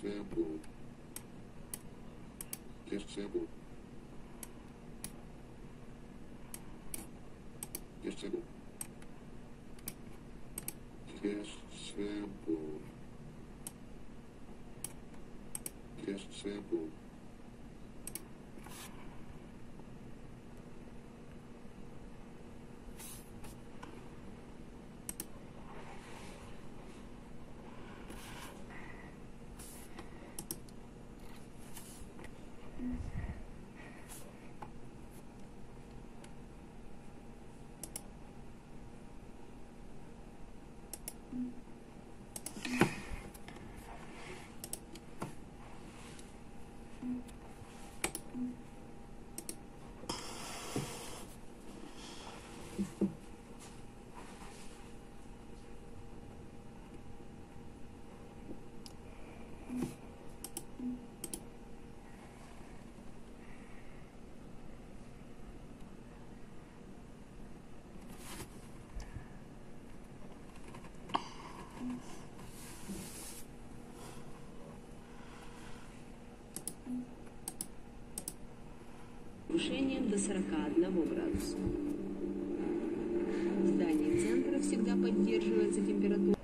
sample. Test sample. Test sample. Mm-hmm. Повышением до 41 градуса. В здании центра всегда поддерживается температура